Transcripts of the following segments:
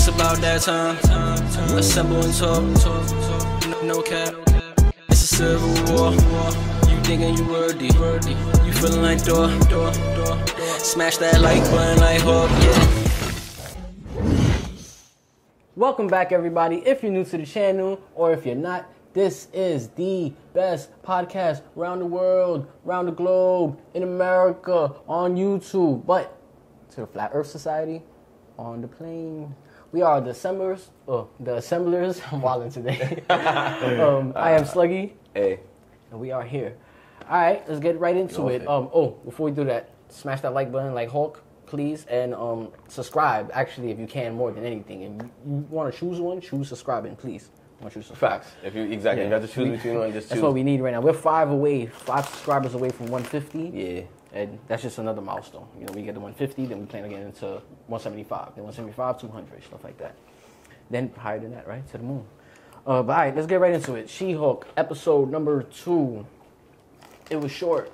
It's about that time. Assemble and talk. No, no cap. It's a civil war. You thinking you worthy? You feeling like Thor? Smash that like button like Hulk. Yeah. Welcome back, everybody. If you're new to the channel or if you're not, this is the best podcast around the world, around the globe, in America, on YouTube, but to the Flat Earth Society, on the plane. We are the assemblers, oh, the assemblers. I'm wilding today. um, I am Sluggy, Hey, and we are here. All right, let's get right into it. Um, oh, before we do that, smash that like button like Hulk, please, and um, subscribe. Actually, if you can, more than anything. If you want to choose one, choose subscribing, please. I want you to subscribe. facts. If you exactly, you have to choose between one. Just That's what we need right now. We're five away, five subscribers away from 150. Yeah. And that's just another milestone. You know, we get to 150, then we plan on getting into 175, then 175, 200, stuff like that. Then higher than that, right? To the moon. Uh, but all right, let's get right into it. She-Hulk, episode number two. It was short.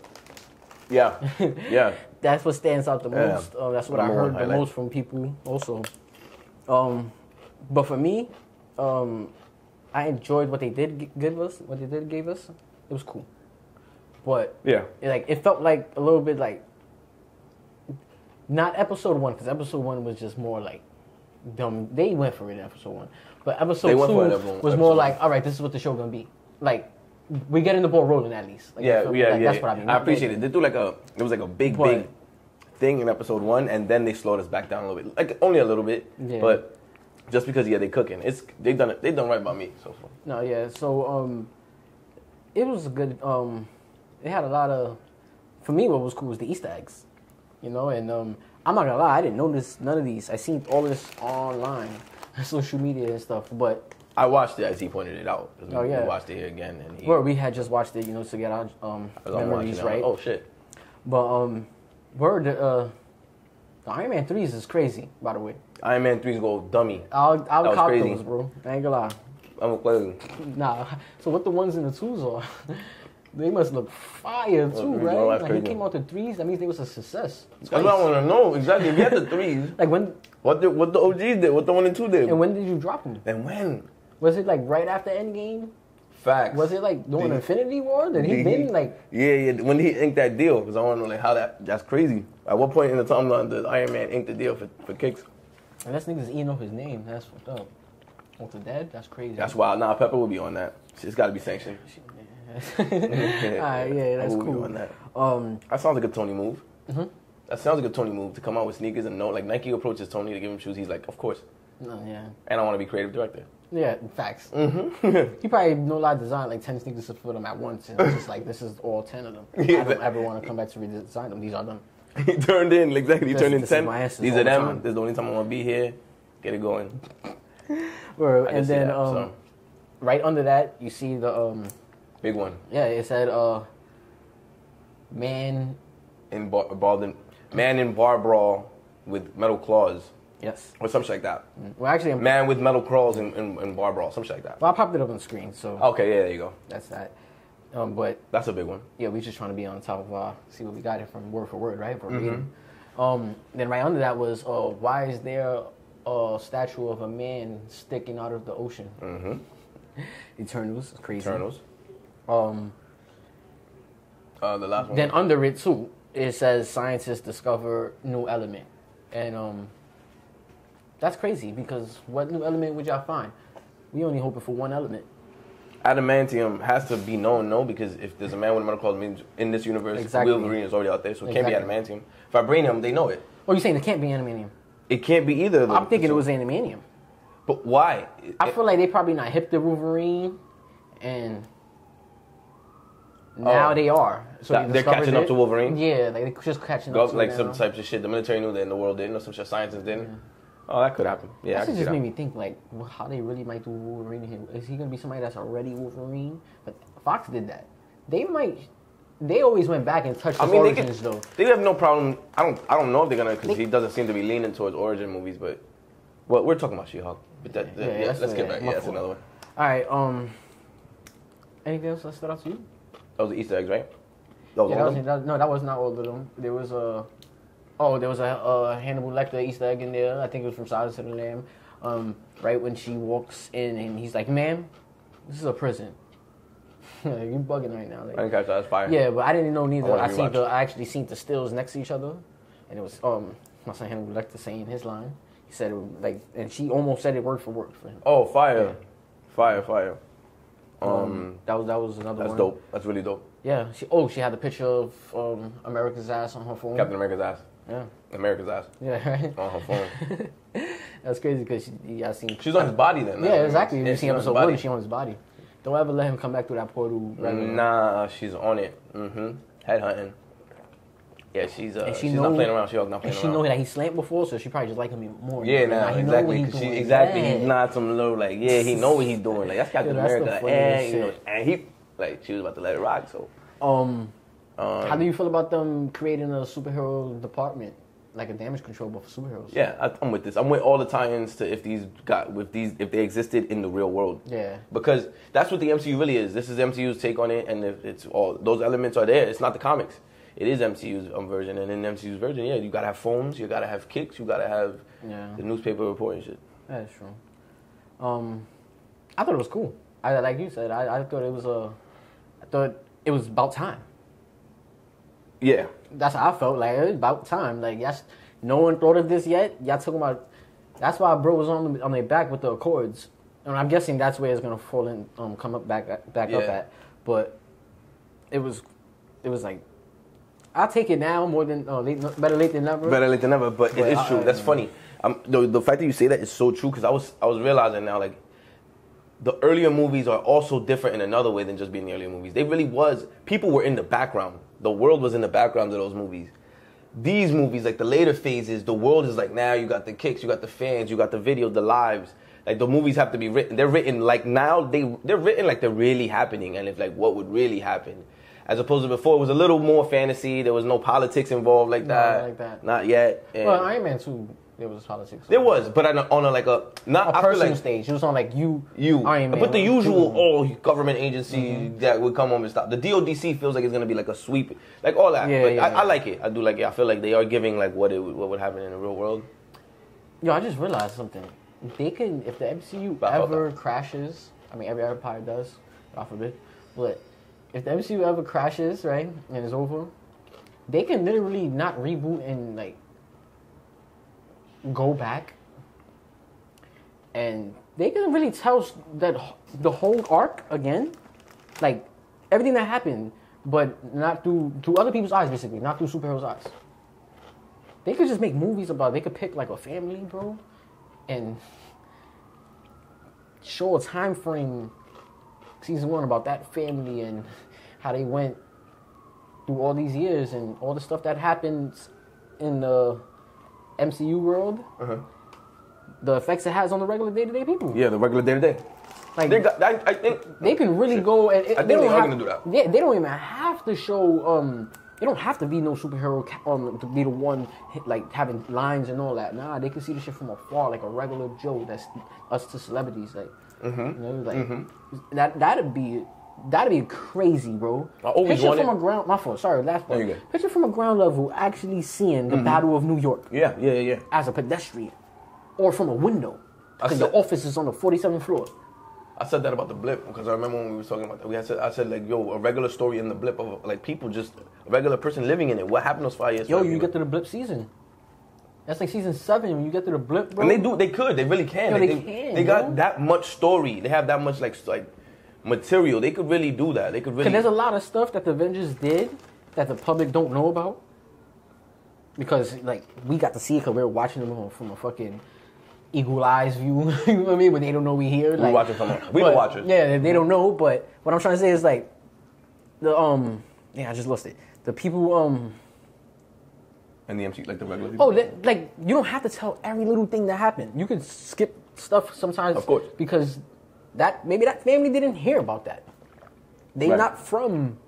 Yeah. Yeah. That's what stands out the Yeah. most. Uh, that's what I heard the most from people also. Um, but for me, um, I enjoyed what they did give us. What they did give us, it was cool. But Yeah. it, like it felt like a little bit like not episode one because episode one was just more like dumb. They went for it in episode one, but episode two went for it in was episode- more episode like, all right, this is what the show gonna be. Like we getting the ball rolling at least. Like, Yeah. Yeah. Like, yeah. That's what I mean. I appreciate it. They do like a. It was like a big, But- big thing in episode one, and then they slowed us back down a little bit, like only a little bit. Yeah. But just because yeah, they cooking. It's they done it. They done right by me so far. No, yeah. So um, it was a good. Um, it had a lot of. For me, what was cool was the Easter eggs, you know. And um, I'm not gonna lie, I didn't notice none of these. I seen all this online, social media and stuff. But I watched it as he pointed it out. 'cause we, Oh, yeah. we watched it here again, and he. well, we had just watched it, you know, to get our um, I was on watching memories right. Oh shit. But um, word uh, the Iron Man threes is crazy. By the way, Iron Man 3's go dummy. I'll I'll cop those, bro. I ain't gonna lie. I'm a crazy. Nah. So what the ones and the twos are? they must look fire too, right? like he came out the threes. That means they was a success. That's what I want to know exactly. If you had the threes, Like when what the what the OGs did, what the one and two did, and when did you drop them? and when. Was it like right after Endgame? Facts. Was it like during Infinity War? Did he been like? Yeah, yeah. When he inked that deal, because I want to know like how that. That's crazy. At what point in the timeline did Iron Man ink the deal for, for kicks? And that's niggas eating off his name. That's fucked up. Off the dead? That's crazy. That's wild. Nah, Pepper will be on that. It's got to be sanctioned. Alright, yeah, that's Pepper will be cool. on that. Um, That sounds like a Tony move. Mm-hmm. That sounds like a Tony move to come out with sneakers and know like Nike approaches Tony to give him shoes. He's like, of course, no, yeah, and I want to be creative director. yeah. Facts. Mm-hmm. he probably no lie designed like ten sneakers for them at once, and it's just like this is all ten of them. Yeah, I don't ever want to come back to redesign them. These are them. he turned in exactly. He This- turned in ten. These are the them. time. This is the only time I want to be here. Get it going. Bro, and then that, um, so. right under that you see the um, Big one. yeah, it said uh, man, in bar, in, man in bar brawl with metal claws yes. or something like that. Well, actually, I'm, Man with metal claws and, in, in bar brawl, something like that. well, I popped it up on the screen, so Okay, yeah, there you go. that's that. Um, but That's a big one. yeah, we're just trying to be on top of uh, see what we got it from word for word, right? Mm-hmm. For reading. Um, then right under that was uh, why is there a statue of a man sticking out of the ocean? Mm-hmm. Eternals, crazy. Eternals. Um, Uh, the last one. then under it too, it says scientists discover new element, and um, that's crazy because what new element would y'all find? We only hoping for one element. Adamantium has to be known, no, because if there's a man with a metal claws, in this universe, Exactly. Wolverine is already out there, so it Exactly. can't be adamantium. Vibranium, they know it. Oh, you're saying it can't be adamantium? It can't be either. of them. I'm thinking it was adamantium. But why? I feel like they probably not hip to Wolverine, and now Oh. they are. So That- they they're discovered catching up to Wolverine? Yeah, like they're just catching Go up. to like it some now. types of shit the military knew that in the world didn't, or some shit scientists didn't. Oh, that could happen. Yeah, That can shit see just that. made me think like how they really might do Wolverine. Here. Is he gonna be somebody that's already Wolverine? But Fox did that. They might. They always went back and touched I mean, they could, origins though. they have no problem. I don't. I don't know if they're gonna because he doesn't seem to be leaning towards origin movies. But well, we're talking about She-Hulk. But that, Yeah, yeah, that's- let's get back. Yeah, that's another one. All right. Um. Anything else that stood out to you? Those the Easter eggs, right? Those Yeah, all that was, that, no, that was not all of them. There was a, oh, there was a, a Hannibal Lecter Easter egg in there. I think it was from Silence of the Lamb. um, right when she walks in and he's like, "Ma'am, this is a prison." Like, you bugging right now. Like, I didn't catch that. That's fire. yeah, but I didn't know neither. wanna I, seen the I actually seen the stills next to each other, and it was um my son Henry Lecter saying his line. He said it was like, and she almost said it word for word for him. Oh, fire, fire, fire. Um, That was that was another one. that's one. dope. That's really dope. Yeah. She oh she had the picture of um America's ass on her phone. Captain America's ass. Yeah. America's ass Yeah. Right. on her phone. That's crazy because yeah I seen. She's on his body then. Yeah, exactly. Yeah, you see on his episode body. one, she on his body. Don't ever let him come back through that portal. Right. Nah, she's on it. Mm-hmm. Headhunting. Yeah, she's uh, And she she's know- not playing around. She's not playing And she around. know that he slammed before, so she probably just like him more. Yeah, Now nah, exactly. he she, exactly. Yeah. He's not some little like, yeah, he know what he's doing. Like that's Captain Yeah, that's America, funniest and you know, and he like she was about to let it rock. So, Um, um, how do you feel about them creating a superhero department, like a damage control, but for superheroes? yeah, I, I'm with this. I'm with all the tie-ins to if these got with these if they existed in the real world. Yeah. Because that's what the MCU really is. This is MCU's take on it, and if it's all those elements are there. It's not the comics. It is MCU's um, version, and in MCU's version, yeah, you gotta have phones, you gotta have kicks, you gotta have Yeah. the newspaper reporting shit. That's true. Um, I thought it was cool. I like you said. I, I thought it was a. I thought it was about time. Yeah, That's how I felt. Like it was about time. Like yes, no one thought of this yet. Y'all talking about. That's why bro was on the, on their back with the Accords, and I'm guessing that's where it's gonna fall in, um, come up back back up at. But it was, it was like, I'll take it now more than oh, late, better late than never. better late than never. But But it is I- true. That's I- funny. Um, the the fact that you say that is so true because I was I was realizing now like the earlier movies are also different in another way than just being the earlier movies. They really was people were in the background. The world was in the background of those movies. These movies, like the later phases, the world is like now you got the kicks, you got the fans, you got the video, the lives. Like the movies have to be written. They're written like now they they're written like they're really happening and if like what would really happen. As opposed to before, it was a little more fantasy. There was no politics involved like that. like that. Not yet. And well, Iron Man two, there was politics. there was, but on a, on a like a not a personal like stage. It was on like you, you, Iron Man. but the usual two. oh government agency Mm-hmm. that would come home and stop. The DODC feels like it's gonna be like a sweep, like all that. Yeah, but yeah, I, yeah. I like it. I do like it. I feel like they are giving like what it would- what would happen in the real world. Yo, I just realized something. They can, if the MCU ever crashes, I mean, every empire does, God forbid, but if the MCU ever crashes, right, and it's over, they can literally not reboot and, like, go back. And they can really tell that the whole arc again, like, everything that happened, but not through, through other people's eyes, basically, not through superheroes' eyes. They could just make movies about. They could pick like a family, bro, and show a time frame, season one about that family and how they went through all these years and all the stuff that happens in the MCU world. Uh-huh. The effects it has on the regular day to day people. Yeah, the regular day to day. Like They got. I, I think they can really go and it, I they don't they are have, gonna do that. Yeah, they don't even have to show. Um, they don't have to be no superhero um to be the one like having lines and all that. Nah, they can see the shit from afar like a regular Joe. That's us to celebrities. Like Mm-hmm. you know, like that. That'd be. That'd be crazy, bro. I always Picture wanted- from a ground. My fault. Sorry, last No, one. Picture from a ground level, actually seeing the Battle of New York Yeah, yeah, yeah, yeah. as a pedestrian, or from a window, I because the office is on the forty-seventh floor. I said that about the blip because I remember when we were talking about that. We had said, I said like, yo, a regular story in the blip of like people just a regular person living in it. What happened those five years? Yo, for you everyone? get to the blip season. That's like season seven when you get to the blip, bro. And they do. They could. They really can. Yo, they they, can, They got bro. that much story. They have that much like like material. They could really do that. They could really. Because there's a lot of stuff that the Avengers did that the public don't know about. Because like we got to see it because we were watching them on- from a fucking eagle eyes view. you know what I mean? But they don't know we here. we like, watching from. a- We but, watchers. Yeah, they- they don't know. But what I'm trying to say is like the um yeah I just lost it. The people um And the MC like the regular people. Oh, that, like you don't have to tell every little thing that happened. You can skip stuff sometimes. Of course. because that maybe that family didn't hear about that. They Right. not from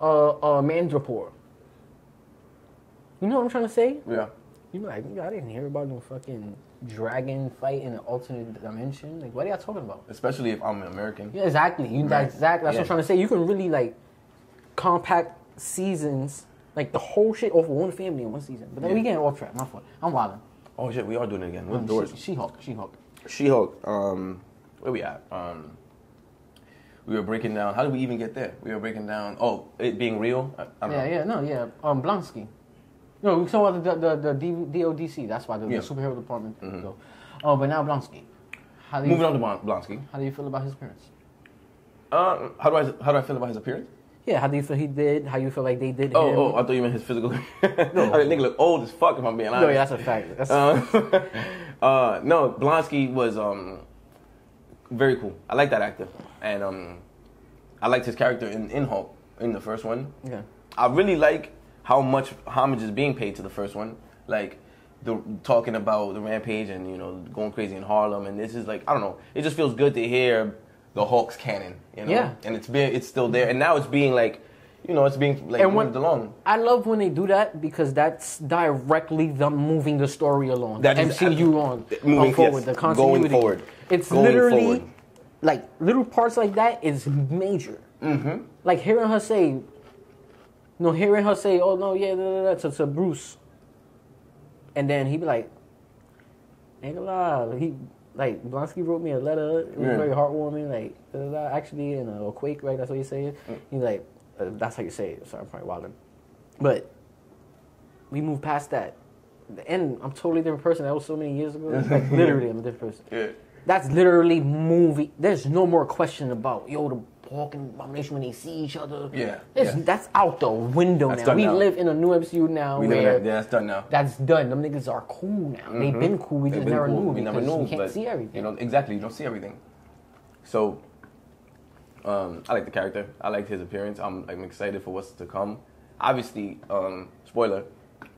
uh, uh, Mandrapore. You know what I'm trying to say? Yeah. You like, I didn't hear about no fucking dragon fight in an alternate dimension. Like, what are y'all talking about? Especially if I'm an American. Yeah, exactly. You exactly. That's what I'm trying to say. You can really like compact seasons, like the whole shit off of one family in one season. But then we Yeah. getting off track. My fault. I'm wilding. Oh shit, we are doing it again. With Um, doors. She, She-Hulk. She-Hulk. She-Hulk. Um, where we at? Um, we were breaking down. How did we even get there? We were breaking down. Oh, it being real. I, I Yeah, know. yeah, no, yeah. Um, Blonsky. No, we saw the the the, the DODC. That's why the, Yeah. the superhero department. So, oh, but now Blonsky. How do you Moving on to Blonsky. How do you feel about his appearance? Uh, how do I how do I feel about his appearance? Yeah, how do you feel he did? How you feel like they did Oh, him? oh, I thought you meant his physical. I mean, nigga look old as fuck if I'm being honest. no, yeah, that's a fact. That's, Uh, uh, no, Blonsky was um, very cool. I like that actor, and um, I liked his character in, in Hulk in the first one. yeah. I really like how much homage is being paid to the first one. Like the talking about the rampage and you know going crazy in Harlem, and this is like I don't know. It just feels good to hear the Hulk's canon, you know. Yeah. And it's been it's still there, and now it's being like, you know, it's being like And when- moved along. I love when they do that because that's directly them moving the story along. That is MCU on, moving- forward, yes, the going continuity. forward. It's Going literally forward. like little parts like that is major. Mm-hmm. Like hearing her say, no, hearing her say, "Oh no, yeah," da, to, to Bruce, and then he'd be like, "Ain't gonna lie," he like Blonsky wrote me a letter. It was Yeah. very heartwarming. Like, actually, in a quake, right? That's what you say it. Mm. He's like, uh, "That's how you say it." Sorry, I'm probably wilding, but we moved past that. And I'm totally different person. That was so many years ago. It's like literally, I'm a different person. Yeah. That's literally movie. There's no more question about yo the And Abomination when they see each other. Yeah, It's- yeah. that's out the window That's now. We now. live in a new MCU now We where that. Yeah, that's done now. that's done. Them niggas are cool now. They've been cool. We They've just never cool. knew. We never knew. You can't see everything. You know exactly. You don't see everything. So, um, I like the character. I liked his appearance. I'm, I'm excited for what's to come. Obviously, um, spoiler.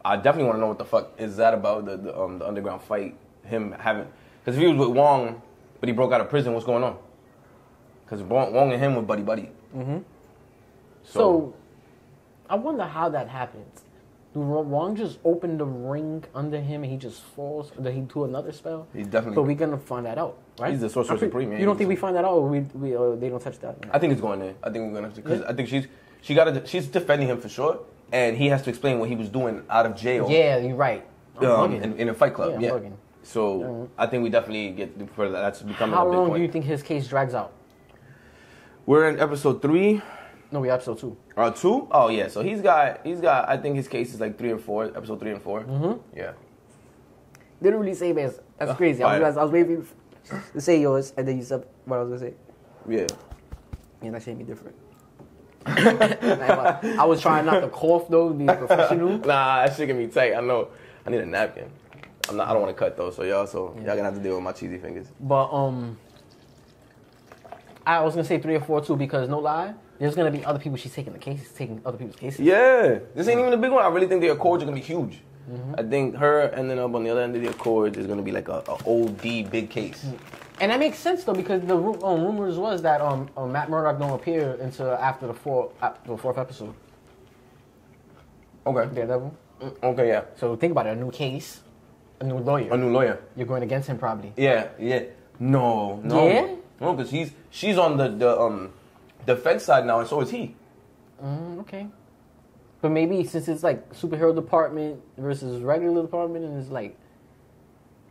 I definitely want to know what the fuck is that about the the, um, the underground fight. Him having because if he was with Wong, but he broke out of prison. What's going on? Because Wong, and him were buddy buddy. Mm-hmm. So, I wonder how that happens. Do Wong just open the ring under him and he just falls? Did he do another spell? He definitely- But we're gonna find that out, right? He's the Sorcerer I'm Supreme, yeah, You don't think we find that out? Or we we uh, they don't touch that? I think it's going there. I think we're gonna have to because I think she's she got she's defending him for sure, and he has to explain what he was doing out of jail. Yeah, you're right. Um, in, in a fight club. Yeah, Yeah. So I think we definitely get further. That's becoming How a big long do you think his case drags out? We're in episode three No, we episode two. or two. Oh yeah, so he's got he's got. I think his case is like three and four. Episode three and 4 Mm-hmm. Yeah. Literally same as. That's Uh, crazy. I was, I was waiting to say yours, and then you said what I was gonna say. Yeah. Yeah, that shit me different. I was trying not to cough though, to be professional. Nah, that shit get me tight. I know. I need a napkin. I'm not. I don't want to cut though. So y'all, so y'all gonna have to deal with my cheesy fingers. But um, I was gonna say three or four too because no lie, there's gonna be other people she's taking the cases, taking other people's cases. Yeah, this ain't even a big one. I really think the Accords are gonna be huge. I think her ending up on the other end of the Accords is gonna be like a, a OD big case. And that makes sense though because the um, rumors was that um, um Matt Murdock don't appear until after the fourth uh, the fourth episode. Okay. Daredevil. Okay, yeah. So think about it, a new case, a new lawyer. A new lawyer. You're going against him probably. Yeah, yeah. No, no. Yeah? No, because he's she's on the the um defense side now, and so is he. Mm, okay. But maybe since it's like superhero department versus regular department, and it's like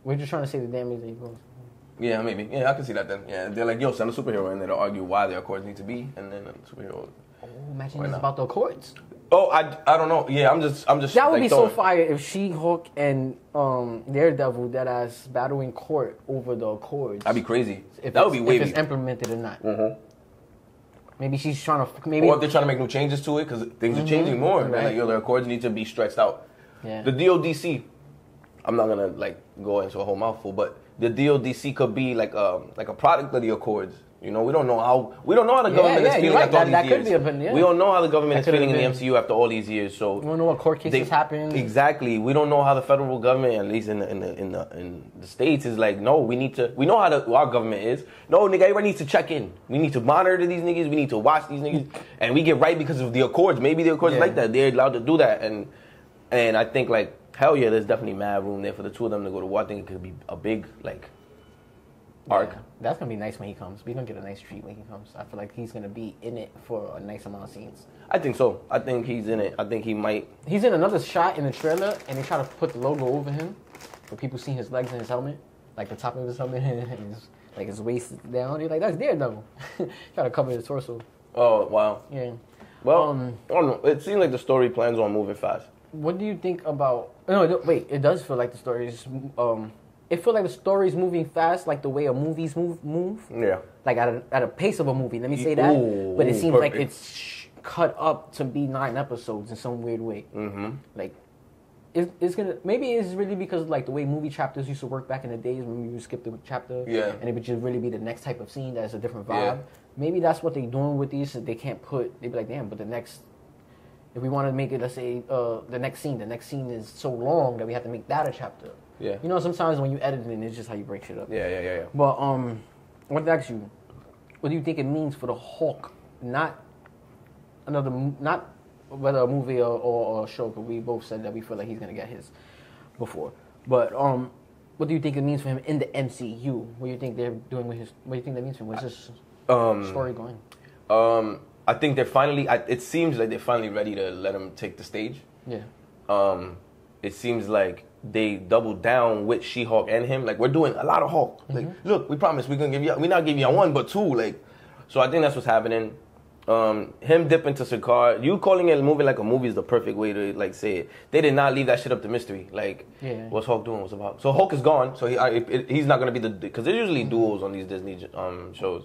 we're just trying to say the damage that he goes. Yeah, maybe. Yeah, I can see that then. Yeah, they're like, yo, send a superhero, and they'll argue why their Accords need to be, and then a superhero. Oh, imagine it's about the Accords. Oh, I, I don't know. Yeah, I'm just I'm just. That would like, be so fire if She-Hulk and um, Daredevil that as battle in court over the Accords. That'd be crazy. if that would be be If it's implemented or not. Mhm. Maybe she's trying to. Maybe. Or if they're trying to make new changes to it because things are changing more. Right. like, yo, the Accords need to be stretched out. Yeah. The DODC, I'm not gonna like go into a whole mouthful, but the DODC could be like a like a product of the Accords. You know, we don't know how we don't know how the government yeah, is you're feeling right. after all That- these that could years. yeah. We don't know how the government That is feeling in the MCU after all these years. So We don't know what court cases happen. Exactly. We don't know how the federal government, at least in the in the in the, in the states, is like. No, we need to. We know how the, our government is. No, nigga, everybody needs to check in. We need to monitor these niggas. We need to watch these niggas, and we get right because of the accords. Maybe the accords Yeah. like that. They're allowed to do that, and and I think like hell yeah, there's definitely mad room there for the two of them to go to war. I think it could be a big like arc. Yeah, that's gonna be nice when he comes. We're gonna get a nice treat when he comes. I feel like he's gonna be in it for a nice amount of scenes. I think so. I think he's in it. I think he might. He's in another shot in the trailer, and they try to put the logo over him. but people see his legs in his helmet, like the top of his helmet and his, like his waist down. They're like, that's Daredevil. Try to cover his torso. Oh wow. Yeah. Well, Um, I don't know. It seems like the story plans on moving fast. What do you think about? No, no, wait. It does feel like the story is. Um, it feels like the story is moving fast, like the way a movies move move. Yeah. Like at a, at a pace of a movie. Let me say that. Ooh, but it seems like it's sh- cut up to be nine episodes in some weird way. Mm-hmm. Like, it, it's gonna maybe it's really because like the way movie chapters used to work back in the days when you skip the chapter. Yeah. And it would just really be the next type of scene that's a different vibe. Yeah. Maybe that's what they're doing with these. so They can't put. They'd be like, damn, but the next if we want to make it, let's say, uh, the next scene, the next scene is so long that we have to make that a chapter. Yeah. You know, sometimes when you edit it, it's just how you break shit up. Yeah, yeah, yeah, yeah. But um, I want to ask you, what do you think it means for the Hulk? Not another, not whether a movie or, or, or a show. Because we both said that we feel like he's gonna get his before. But um, what do you think it means for him in the MCU? What do you think they're doing with his? What do you think that means for him? Where's this Um, story going? Um, I think they're finally. I, it seems like they're finally ready to let him take the stage. Yeah. Um, it seems like they doubled down with She-Hulk and him. Like we're doing a lot of Hulk. Like, look, we promise we're gonna give you. We not give you one, but two. Like, so I think that's what's happening. Um, him dipping to Sakaar, you calling it a movie like a movie is the perfect way to like say it. They did not leave that shit up to mystery. Like, Yeah. what's Hulk doing? What's about? So Hulk is gone. So he, I, it, he's not gonna be the because there's usually duels on these Disney um, shows.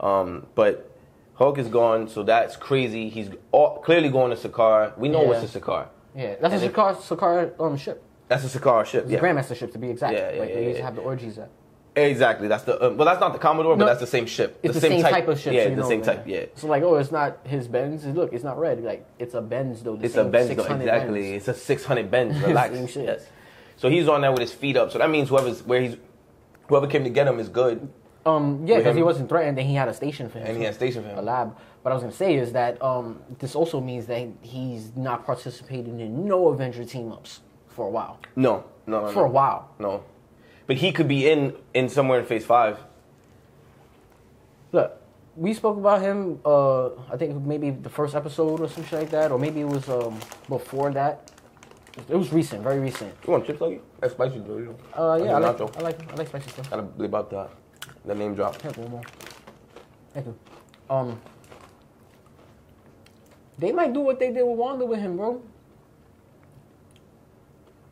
Um, but Hulk is gone, so that's crazy. He's all, clearly going to Sakaar. We know Yeah. what's a Sakaar. Yeah, that's And a Sakaar, Sakaar um, ship. That's a Sakaar ship. It's Yeah. a Grandmaster ship to be exact. Yeah, yeah, like yeah, they used to have the orgies at. Exactly. That's the um, well. That's not the Commodore, but No, that's the same ship. It's the, same, type, of ship. Yeah, so the know, same man. type. Yeah. So like, oh, it's not his Benz. Look, it's not red. Like it's a Benz though. The It's a same Benz. though, Exactly. Benz. It's a 600 Benz. Relax. Same shit. Yes. So he's on there with his feet up. So that means whoever's where he's whoever came to get him is good, Um, yeah, because he wasn't threatened, and he had a station for him. and he has station for him. a lab. But I was gonna say is that um, this also means that he's not participating in no Avenger team ups for a while. No, no, no. For a while. No. But he could be in in somewhere in Phase Five. Look, we spoke about him. Uh, I think maybe the first episode or some shit like that, or maybe it was um, before that. It was recent, very recent. You want chips, Lucky? That's spicy, know. Uh, yeah, I like, nacho. I like, I like spicy stuff. Gotta live up that. The name drop. One more. Thank you. Um, they might do what they did with Wanda with him, bro.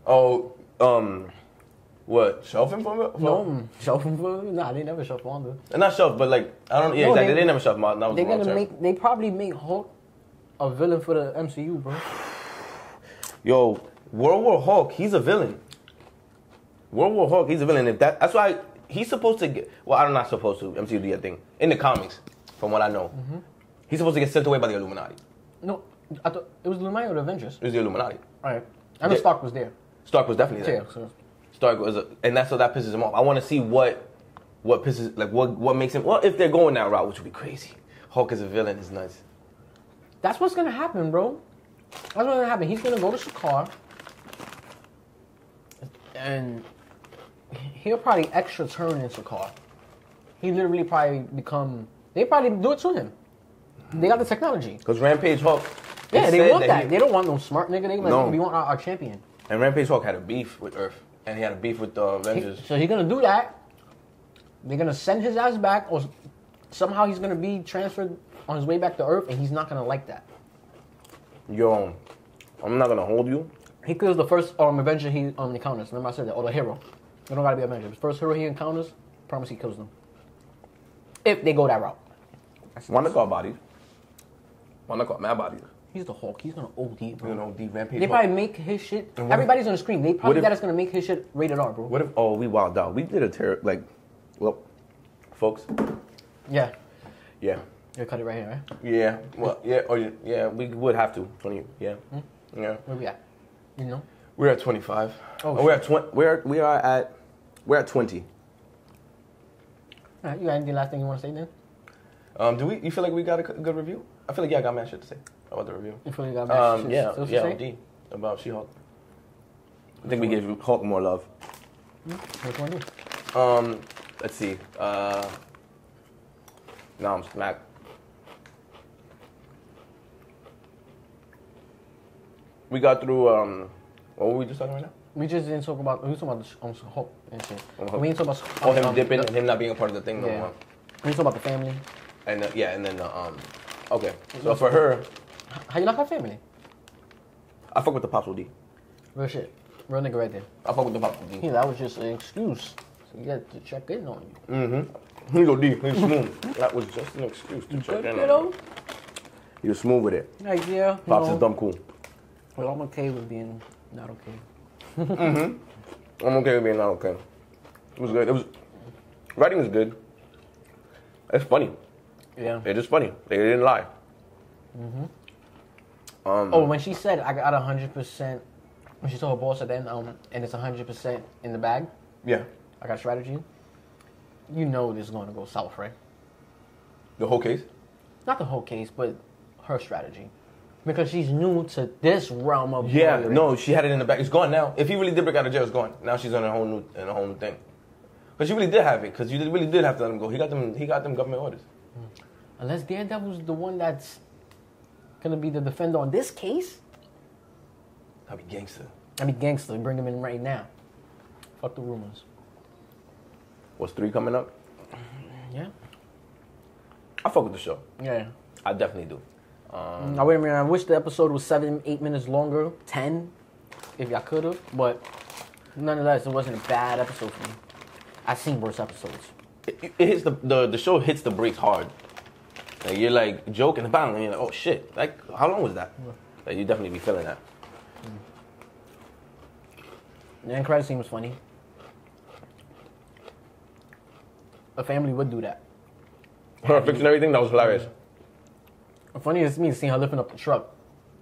Oh, um, what shelf for No, mm, shelf for nah. They never shelf Wanda. Not shelf, but like I don't. Yeah, No, exactly. they- They, never shelf out. That was They're the gonna term. make. They probably make Hulk a villain for the MCU, bro. Yo, World War Hulk, he's a villain. World War Hulk, he's a villain. If that, that's why he's supposed to get. Well, I'm not supposed to. MCU do that thing in the comics, from what I know. Mm-hmm. He's supposed to get sent away by the Illuminati. No, I thought it was Lumine or the Avengers. It was the Illuminati. All right, I know Yeah. Stark was there. Stark was definitely there. Yeah, so Stark was, a, and that's what that pisses him off. I want to see what, what pisses like what what makes him. Well, if they're going that route, which would be crazy. Hulk is a villain is nuts. that's what's gonna happen, bro. That's what's gonna happen. He's gonna go to Sakaar, and he'll probably extra turn in Sakaar. He literally probably become. They probably do it to him. They got the technology. Because Rampage Hulk. Yeah, they want that. he- They don't want no smart nigga. They like, No. we want our, our champion. And Rampage Hulk had a beef with Earth, and he had a beef with the Avengers. So he's gonna do that. They're gonna send his ass back, or somehow he's gonna be transferred on his way back to Earth, and he's not gonna like that. Yo, I'm not gonna hold you. He kills the first um, Avenger he um, encounters. Remember I said that, or the hero. They don't gotta be Avenger. The first hero he encounters, promise he kills them. If they go that route. Wanda got bodies. Wanda got mad bodies. He's the Hulk. He's gonna OD, bro. You know, the Rampage. They probably make his shit. If- Everybody's on the screen. They probably if- that is gonna make his shit rated R, bro. What if? Oh, we wild out. We did a terror. Like, well, folks. Yeah. Yeah. You cut it right here, right? Yeah. Well, yeah. Oh, yeah. We would have to. Twenty. Yeah. Hmm? Yeah. Where we at? You know? We're at twenty-five. Oh, we're at twenty. We're we are at. We're at twenty. All right. You got anything last thing you want to say then? Um, do we? You feel like we got a good review? I feel like yeah, I got mad shit to say about the review. You feel you got Um, shit yeah, still to yeah, say? OD about She-Hulk. I think we gave Hulk more love. Which one? Um, let's see. Uh, no, I'm smack. We got through. Um, what were we just talking right now? We just didn't talk about. We was talking about the um, Hulk and shit. Uh-huh. We didn't talk about. Oh, him um, dipping the- and him not being a part of the thing no Yeah. more. We didn't talk about the family. And uh, yeah, and then uh, um, okay. So for her, How you like her family? I fuck with the Pops D. Real shit. Real nigga right there. I fuck with the Pops D. He, that was just an excuse. So you got to check in on you. Mm-hmm. He go. He's smooth. that was just an excuse to check in. on. He was smooth with it. Like, yeah. you Pops know, is dumb cool. Well, I'm okay with being not okay. Mhm. I'm okay with being not okay. It was good. It was writing was good. It's funny. Yeah. It is funny. They didn't lie. Um, Oh, when she said I got hundred percent, when she told her boss at the end, um, and it's hundred percent in the bag, yeah. I got strategy. You know this is going to go south, right? The whole case. Not the whole case, but her strategy, because she's new to this realm of Yeah. lawyering. No, she had it in the back. It's gone now. If he really did break out of jail, it's gone. Now she's on a whole new, in a whole new thing. But she really did have it because you really did have to let him go. He got them. He got them government orders. Unless Daredevil's the one that's gonna be the defender on this case. That'd be gangster. I'll be gangster, bring him in right now. Fuck the rumors. What's three coming up? Yeah. I fuck with the show. Yeah. I definitely do. Um, Now wait a minute. I wish the episode was seven, eight minutes longer, ten, if y'all could have. But nonetheless, it wasn't a bad episode for me. I've seen worse episodes. it, it hits the, the the show hits the brakes hard. Like you're like joking about it, and you're like, oh shit! Like how long was that? Like you definitely be feeling that. The end credit scene was funny. A family would do that. Her fixing everything that was hilarious. The funniest to me is seeing her lifting up the truck,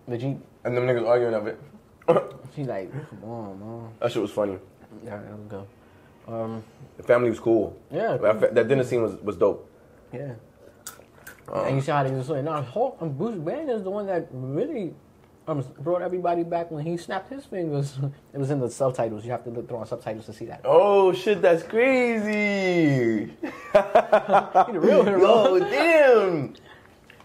the jeep. And them niggas arguing of it. She's like, "Come on, man." that shit was funny. Yeah, that was good. Um, The family was cool. Yeah. that, that dinner scene was, was dope. yeah. Uh. and you see how they just like, nah, Hulk, um, Bruce Banner is the one that really um, brought everybody back when he snapped his fingers. it was in the subtitles. You have to look through on subtitles to see that. Oh shit, that's crazy. He the real hero. Yo, damn.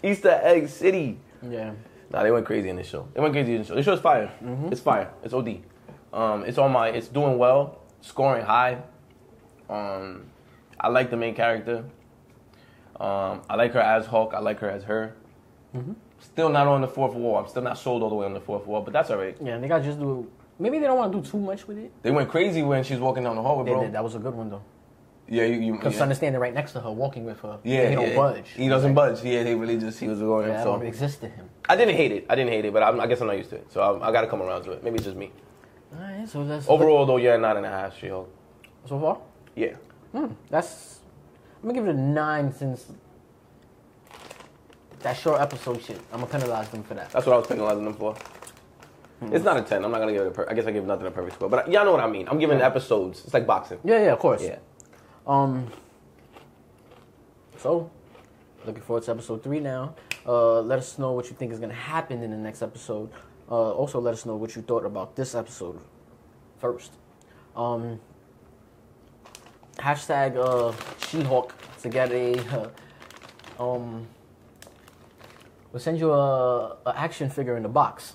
Easter Egg City. Yeah. Nah, they went crazy in this show. They went crazy in the show. This show's fire. It's fire. It's OD. Um, it's on my. It's doing well. Scoring high. Um, I like the main character. Um, I like her as Hulk. I like her as her. Still not on the fourth wall. I'm still not sold all the way on the fourth wall, but that's alright. Yeah, they got just do. Maybe they don't want to do too much with it. They went crazy when she's walking down the hallway, They bro. did. That was a good one though. Yeah, you. Because yeah. Son is standing right next to her, walking with her. Yeah, he don't yeah. budge. He doesn't budge. Yeah, he really just he was going. Yeah, so don't exist to him. I didn't hate it. I didn't hate it, but I'm, I guess I'm not used to it. So I, I got to come around to it. Maybe it's just me. All right, so that's Overall, though, yeah, nine and a half. She Hulk. so far. Yeah. Hmm. That's. I'm gonna give it a nine since that short episode shit. I'm gonna penalize them for that. That's what I was penalizing them for. It's not a 10. I'm not going to give it a per- I guess I give nothing a perfect score. But y'all know what I mean. I'm giving episodes. It's like boxing. Yeah, yeah, of course. Yeah. Um. So, looking forward to episode three now. Uh, let us know what you think is gonna happen in the next episode. Uh, also, let us know what you thought about this episode first. Um. Hashtag uh, She-Hulk to get a uh, um. We'll send you a, a action figure in the box.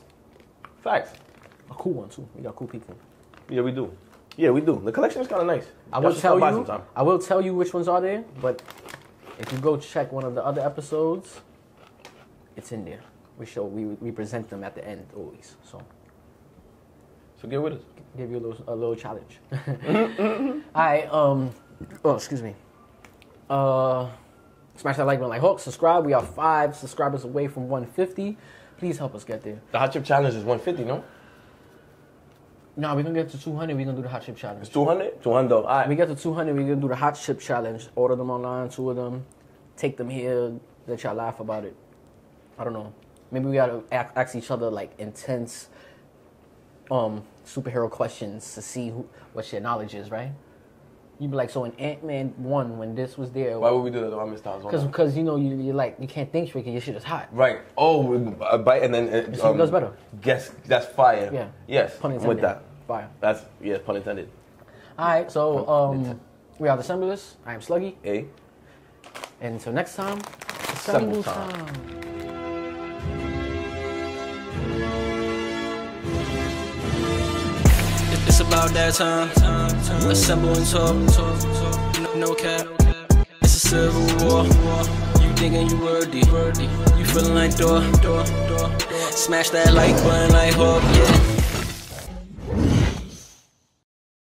Facts. A cool one too. We got cool people. Yeah, we do. Yeah, we do. The collection is kind of nice. I will tell you. I will tell you which ones are there, but if you go check one of the other episodes, it's in there. We show we we present them at the end always. So So get with us. give you a little a little challenge. All right. Um. Oh, excuse me. Uh, smash that like button, like Hulk. Subscribe. We are five subscribers away from 150. Please help us get there. The hot chip challenge is 150, no? No, we're gonna get to 200. We're gonna do the hot chip challenge. It's 200? 200. All right. we get to 200, we're gonna do the hot chip challenge. Order them online, two of them. Take them here. Let y'all laugh about it. I don't know. Maybe we gotta ask each other like intense um superhero questions to see who, what your knowledge is, right? You'd be like, so in Ant Man one, when this was there, Why would we do that? though? I missed out. because because you know you you like you can't think straight your shit is hot. Right. Oh, a bite and then. Uh, see who does better. Guess that's fire. Yeah. Yes. Pun intended. with that. Fire. That's yes, pun intended. All right, so um, we are the Assemblers. I am Sluggy, A. and until next time, assemble time. time. About that time. Assemble and talk, no, no cap. It's a civil war. You thinking you worthy? You feeling like Thor. Smash that like button like Hulk, yeah.